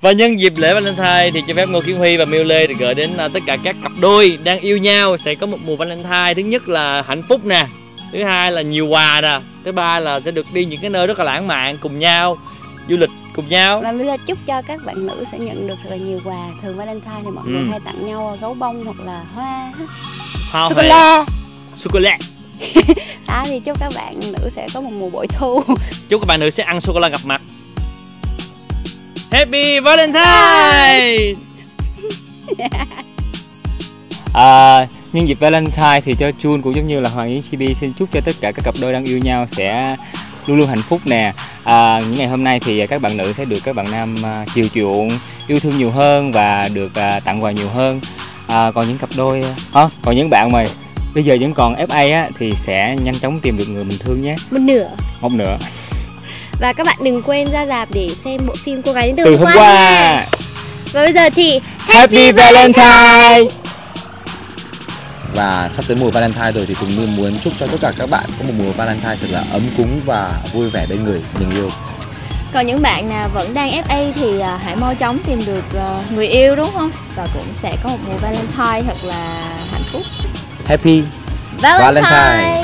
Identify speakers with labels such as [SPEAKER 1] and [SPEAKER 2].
[SPEAKER 1] Và nhân dịp lễ Valentine thì cho phép Ngô Kiến Huy và Miêu Lê được gửi đến à, tất cả các cặp đôi đang yêu nhau sẽ có một mùa Valentine. Thứ nhất là hạnh phúc nè, thứ hai là nhiều quà nè, thứ ba là sẽ được đi những cái nơi rất là lãng mạn cùng nhau, du lịch cùng nhau.
[SPEAKER 2] Và Mila chúc cho các bạn nữ sẽ nhận được thật là nhiều quà. Thường Valentine thì mọi người
[SPEAKER 1] Ừ.
[SPEAKER 2] hay tặng nhau gấu bông hoặc là hoa,
[SPEAKER 1] Hoa
[SPEAKER 2] sô cô la.
[SPEAKER 1] sô cô la.
[SPEAKER 2] Đó thì chúc các bạn nữ sẽ có một mùa bội thu.
[SPEAKER 1] Chúc các bạn nữ sẽ ăn sô cô la gặp mặt. Happy Valentine!
[SPEAKER 3] À, nhân dịp Valentine thì cho Jun cũng giống như là Hoàng Yến Chibi xin chúc cho tất cả các cặp đôi đang yêu nhau sẽ luôn luôn hạnh phúc nè. À, những ngày hôm nay thì các bạn nữ sẽ được các bạn nam à, chiều chuộng, yêu thương nhiều hơn và được à, tặng quà nhiều hơn. À, còn những cặp đôi, à, còn những bạn mà bây giờ vẫn còn FA á, thì sẽ nhanh chóng tìm được người mình thương nhé.
[SPEAKER 4] một nửa
[SPEAKER 3] Một nữa.
[SPEAKER 4] Và các bạn đừng quên ra rạp để xem bộ phim cô gái đến từ,
[SPEAKER 3] Từ hôm qua.
[SPEAKER 4] nha. và bây giờ thì
[SPEAKER 3] Happy Valentine!
[SPEAKER 5] Và sắp tới mùa Valentine rồi thì Tùng Minh muốn chúc cho tất cả các bạn có một mùa Valentine thật là ấm cúng và vui vẻ bên người mình yêu.
[SPEAKER 6] Còn những bạn nào vẫn đang FA thì à, hãy mau chóng tìm được à, người yêu đúng không? Và cũng sẽ có một mùa Valentine thật là hạnh phúc.
[SPEAKER 5] Happy
[SPEAKER 6] Valentine!
[SPEAKER 5] Valentine.